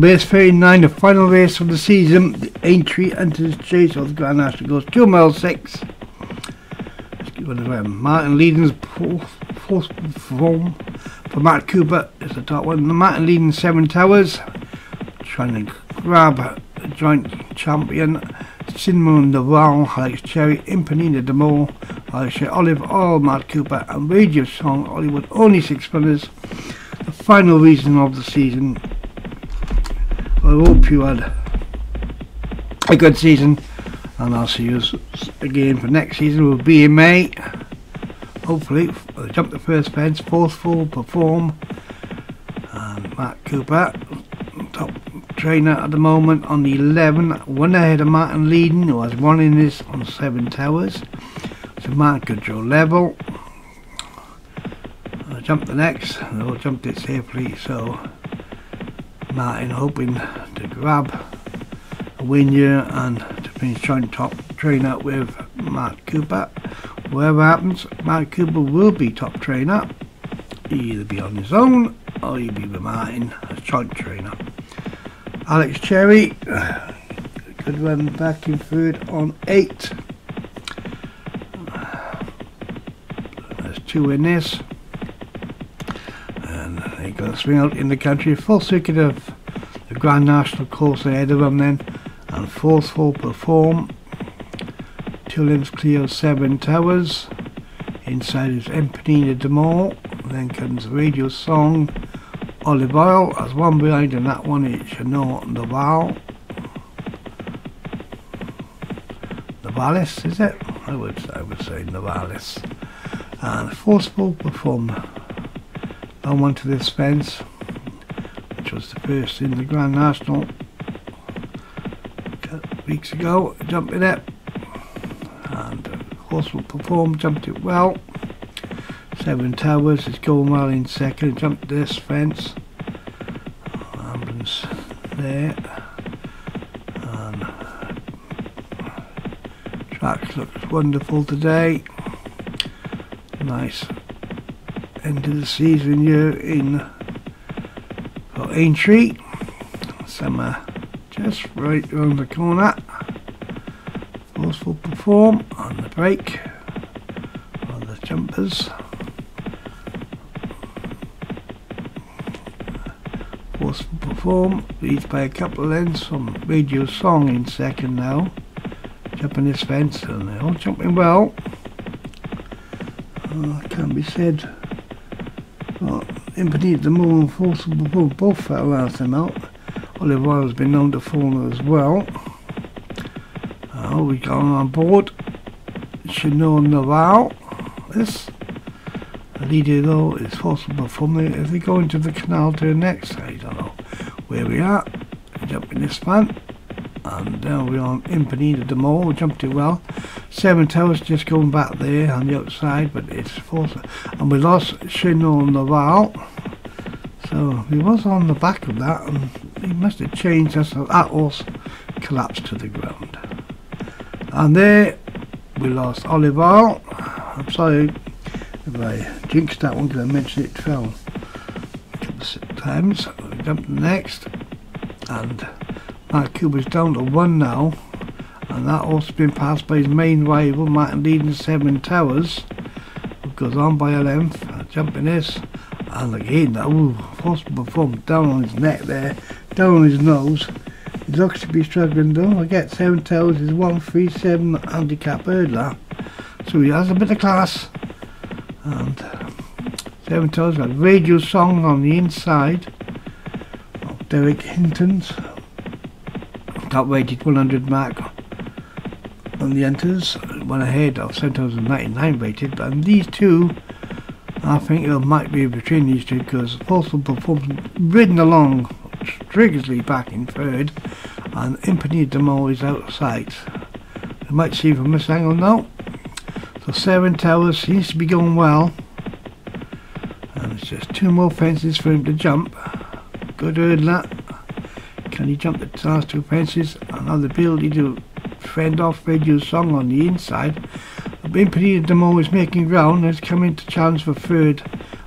Race 39, the final race of the season. The Aintree Hunters chase of the Grand National goes 2 miles 6. Martin Leedon's fourth form for Matt Cooper is the top one. The Martin Leedon Seven Towers trying to grab a joint champion. Cinnamon Naval, Alex Cherry, Impanina Demore, Alex Olive Oil, Matt Cooper, and Radio Song Hollywood. Only six runners. The final reason of the season I hope you had a good season and I'll see you again for next season. In May. Hopefully, I'll jump the first fence, fourth full perform. And Matt Cooper, top trainer at the moment on the 11, one ahead of Martin Leedon, who has one in this on seven towers. So Martin draw level. I'll jump the next, and I'll jump it safely. So Martin hoping to grab a win here and to finish trying top trainer with Matt Cooper. Whatever happens, Matt Cooper will be top trainer. He'll either be on his own or he'll be with Martin as joint trainer. Alex Cherry, good run back in third on eight. There's two in this swing out in the country, full circuit of the Grand National course ahead of them then, and fourth forceful perform. Two limbs clear seven towers. Inside is Empanina de Mall. Then comes Radio Song, Olive Oil. As one behind, and that one is Chanel Naval. Navalis, is it? I would I would say Navalis. And forceful perform on one to this fence which was the first in the Grand National weeks ago jumping it. And the horse will perform jumped it well. Seven towers is going well in second jumped this fence. Ambulance there. And track looks wonderful today. Nice of the season here in for Aintree. Summer just right around the corner. Forceful perform on the break on the jumpers. Forceful perform leads by a couple of lengths from Radio Song in second now. Jumping this fence and they're all jumping well. Oh, can be said in particular, the more forcible both fell out them out. Olive Oil has been known to fall as well. Uh, we going on board. Chanel Naval. This leader though is forcible from there. If we go into the canal to the next, I don't know where we are. Jump in this span. And now we're on Impanina de Mall, jumped it well. Seven Towers just going back there on the outside, but it's fourth. And we lost Chanel Naval. So he was on the back of that, and he must have changed us. So that horse collapsed to the ground. And there we lost Oliver. I'm sorry if I jinxed that one because I mentioned it fell a couple of times. We jumped next, and Mark Cooper's down to one now and that also been passed by his main rival Martin Leedon Seven Towers who goes on by a length jumping this. And again that ooh, possible perform down on his neck there down on his nose. He looks to be struggling though. I get Seven Towers is 137 handicap hurdler so he has a bit of class. And uh, Seven Towers got radio song on the inside of Derek Hinton's. Top rated 100 mark on the enters, one ahead of 7099 rated, and these two, I think it might be between these two because Postal Performance ridden along strictly back in third, and Impanina Demo is out of sight. You might see from this angle now. So Seven Towers seems to be going well. And it's just two more fences for him to jump. Good that. Can he jump the last two fences? Another build ability to fend off radio song on the inside. Impanina Demo is making ground and is coming to challenge for third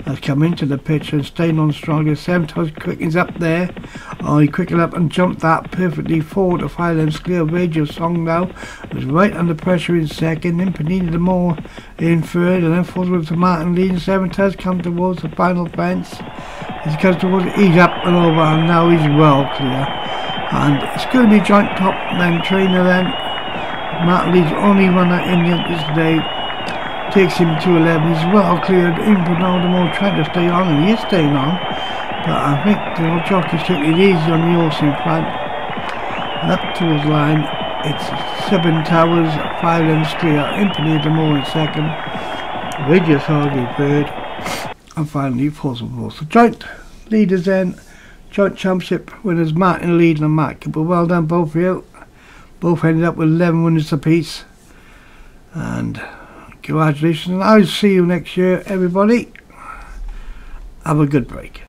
has come into the pitch and staying on stronger. Seventos quickens up there. Oh, he quickened up and jumped that perfectly forward to Highlands clear. Radio Song now was right under pressure in second. Then Panini the more in third. And then forward to Martin Lee. Seventos come towards the final fence. As he comes towards he's up and over. And now he's well clear. And it's going to be joint top then trainer then. Martin Lee's only runner in the today takes him to 11. He's well cleared in Moore trying to stay on, and he is staying on. But I think the old jockey's took it easy on the horse in front. And up to towards line, it's Seven Towers, five lengths clear. Impany Moore in second. Regis Hardy third. And finally, Forcible So joint leaders then, joint championship winners Martin Lead and Matt But well done both of you. Both ended up with 11 winners apiece. And Congratulations. I'll see you next year, everybody. Have a good break.